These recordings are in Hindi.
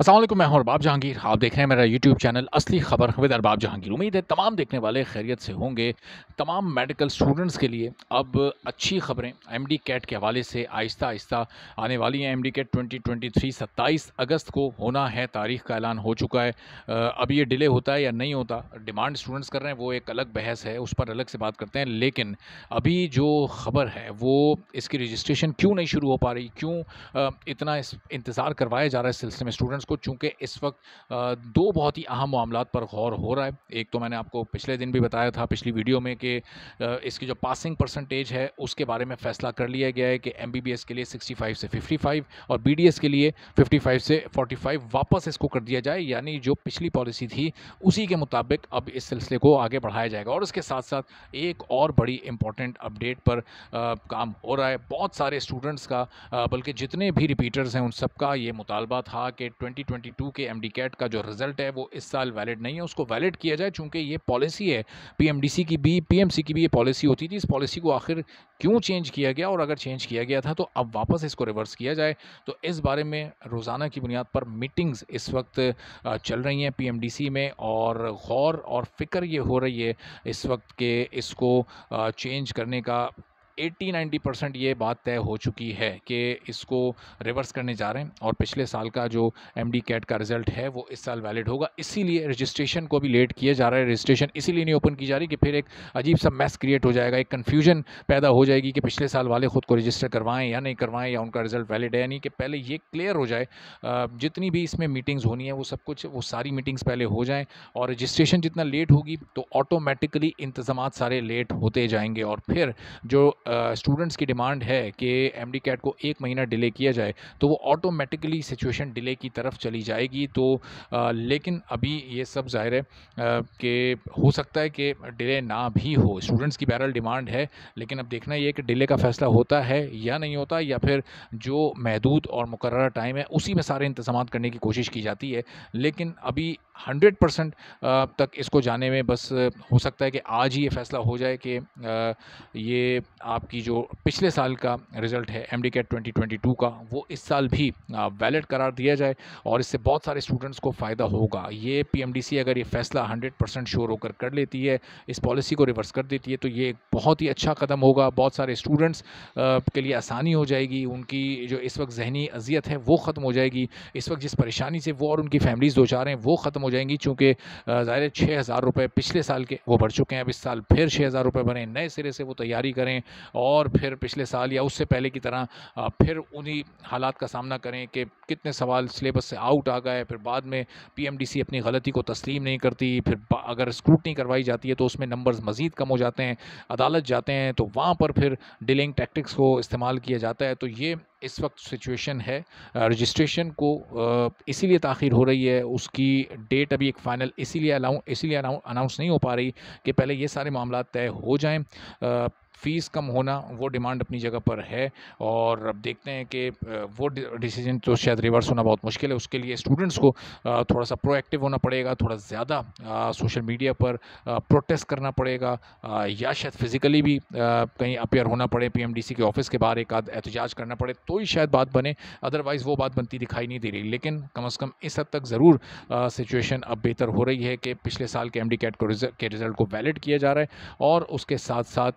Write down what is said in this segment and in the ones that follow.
अस्सलाम मैं हूँ अरबाब जहांगीर। आप देख रहे हैं मेरा यूट्यूब चैनल असली खबर विद अरबाब जहांगीर। उम्मीद है तमाम देखने वाले खैरियत से होंगे। तमाम मेडिकल स्टूडेंट्स के लिए अब अच्छी खबरें एम डी कैट के हवाले से आहिस्ता आहिस्ता आने वाली हैं। M D CAT twenty twenty three सत्ताईस अगस्त को होना है, तारीख का ऐलान हो चुका है। अब ये डिले होता है या नहीं होता डिमांड स्टूडेंट्स कर रहे हैं, वो एक अलग बहस है, उस पर अलग से बात करते हैं। लेकिन अभी जो खबर है, वो इसकी रजिस्ट्रेशन क्यों नहीं शुरू हो पा रही? क्यों इतना इंतज़ार करवाया जा रहा है सिलसिले में? स्टूडेंट्स को चूँकि इस वक्त दो बहुत ही अहम मामला पर गौर हो रहा है। एक तो मैंने आपको पिछले दिन भी बताया था पिछली वीडियो में कि इसकी जो पासिंग परसेंटेज है उसके बारे में फ़ैसला कर लिया गया है कि एमबीबीएस के लिए 65 से 55 और बीडीएस के लिए 55 से 45 वापस इसको कर दिया जाए। यानी जो पिछली पॉलिसी थी उसी के मुताबिक अब इस सिलसिले को आगे बढ़ाया जाएगा। और उसके साथ साथ एक और बड़ी इंपॉर्टेंट अपडेट पर आ, काम हो रहा है। बहुत सारे स्टूडेंट्स का बल्कि जितने भी रिपीटर्स हैं उन सबका ये मुतालबा था कि 2022 के एमडी कैट का जो रिज़ल्ट है, वो इस साल वैलिड नहीं है। उसको वैलिड किया जाए, चूँकि ये पॉलिसी है पीएमडीसी की भी पीएमसी की भी ये पॉलिसी होती थी। इस पॉलिसी को आखिर क्यों चेंज किया गया? और अगर चेंज किया गया था तो अब वापस इसको रिवर्स किया जाए। तो इस बारे में रोज़ाना की बुनियाद पर मीटिंग्स इस वक्त चल रही हैं पीएमडीसी में, और गौर और फ़िक्र ये हो रही है इस वक्त के इसको चेंज करने का एट्टी नाइन्टी परसेंट ये बात तय हो चुकी है कि इसको रिवर्स करने जा रहे हैं और पिछले साल का जो एम डी कैट का रिज़ल्ट है, वो इस साल वैलिड होगा। इसीलिए रजिस्ट्रेशन को भी लेट किया जा रहा है। रजिस्ट्रेशन इसीलिए नहीं ओपन की जा रही कि फिर एक अजीब सा मैस क्रिएट हो जाएगा, एक कन्फ्यूज़न पैदा हो जाएगी कि पिछले साल वाले ख़ुद को रजिस्टर करवाएँ या नहीं करवाएँ या उनका रिज़ल्ट वैलिड है यानी कि पहले ये क्लियर हो जाए। जितनी भी इसमें मीटिंग्स होनी है, वो सब कुछ, वो सारी मीटिंग्स पहले हो जाएँ और रजिस्ट्रेशन जितना लेट होगी तो ऑटोमेटिकली इंतज़ाम सारे लेट होते जाएँगे और फिर जो स्टूडेंट्स की डिमांड है कि एम डी कैट को एक महीना डिले किया जाए तो वो ऑटोमेटिकली सिचुएशन डिले की तरफ़ चली जाएगी। तो आ, लेकिन अभी ये सब ज़ाहिर है कि हो सकता है कि डिले ना भी हो। स्टूडेंट्स की बैरल डिमांड है लेकिन अब देखना ये कि डिले का फ़ैसला होता है या नहीं होता या फिर जो महदूद और मुकर टाइम है उसी में सारे इंतज़ाम करने की कोशिश की जाती है। लेकिन अभी हंड्रेड परसेंट तक इसको जाने में बस हो सकता है कि आज ही ये फ़ैसला हो जाए कि ये आपकी जो पिछले साल का रिज़ल्ट है एम डी कैट ट्वेंटी का, वो इस साल भी वैलिड करार दिया जाए और इससे बहुत सारे स्टूडेंट्स को फ़ायदा होगा। ये पी एम डी सी अगर ये फ़ैसला हंड्रेड परसेंट श्योर होकर कर लेती है, इस पॉलिसी को रिवर्स कर देती है तो ये बहुत ही अच्छा कदम होगा। बहुत सारे स्टूडेंट्स के लिए आसानी हो जाएगी, उनकी जो इस वक्त जहनी अजियत है, वो ख़त्म हो जाएगी। इस वक्त जिस परेशानी से वो और उनकी फैमिलीज़ दो चाह रहे हैं, वो ख़त्म हो जाएँगी, चूँकि ज़ाहिर छः हज़ार रुपये पिछले साल के वो बढ़ चुके हैं। अब इस साल फिर छः हज़ार रुपये बने, नए सिरे से वो तैयारी करें और फिर पिछले साल या उससे पहले की तरह फिर उन्हीं हालात का सामना करें कि कितने सवाल सिलेबस से आउट आ गए, फिर बाद में पीएमडीसी अपनी गलती को तस्लीम नहीं करती, फिर अगर स्क्रूटनी करवाई जाती है तो उसमें नंबर्स मज़ीद कम हो जाते हैं, अदालत जाते हैं तो वहाँ पर फिर डिलिंग टैक्टिक्स को इस्तेमाल किया जाता है तो ये इस वक्त सिचुएशन है। रजिस्ट्रेशन को इसीलिए ताख़िर हो रही है, उसकी डेट अभी एक फ़ाइनल इसीलिए अलाउ, इसीलिए अनाउंस नहीं हो पा रही कि पहले ये सारे मामला तय हो जाएँ। फ़ीस कम होना वो डिमांड अपनी जगह पर है और अब देखते हैं कि वो डिसीज़न तो शायद रिवर्स होना बहुत मुश्किल है। उसके लिए स्टूडेंट्स को थोड़ा सा प्रोएक्टिव होना पड़ेगा, थोड़ा ज़्यादा सोशल मीडिया पर प्रोटेस्ट करना पड़ेगा या शायद फ़िज़िकली भी कहीं अपेयर होना पड़े, पीएमडीसी के ऑफ़िस के बाहर एक आध एहतजाज करना पड़े तो ही शायद बात बने। अदरवाइज़ वो बात बनती दिखाई नहीं दे रही, लेकिन कम अज़ कम इस हद तक ज़रूर सिचुएशन अब बेहतर हो रही है कि पिछले साल के एम डी कैट को के रिज़ल्ट को वैलिड किया जा रहा है और उसके साथ साथ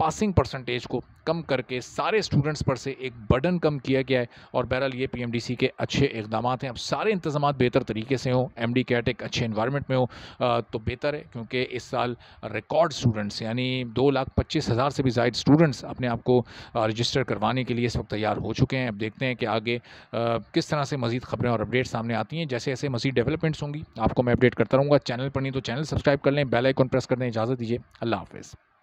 पासिंग परसेंटेज को कम करके सारे स्टूडेंट्स पर से एक बर्डन कम किया गया है। और बहरहाल ये पीएमडीसी के अच्छे इकदाम हैं। अब सारे इंतज़ाम बेहतर तरीके से हों। एम डी कैट एक अच्छे इन्वायरमेंट में हो तो बेहतर है, क्योंकि इस साल रिकॉर्ड स्टूडेंट्स यानी दो लाख पच्चीस हज़ार से भी ज़ायद स्टूडेंट्स अपने आप को रजिस्टर करवाने के लिए इस वक्त तैयार हो चुके हैं। अब देखते हैं कि आगे किस तरह से मजीद खबरें और अपडेट सामने आती हैं। जैसे जैसे मजीद डेवलपमेंट्स होंगी, आपको मैं अपडेट करता रहूँगा। चैनल पर नहीं तो चैनल सब्सक्राइब कर लें बेल आइकन प्रेस कर दें, इजाज़त दीजिए। अल्लाह हाफ़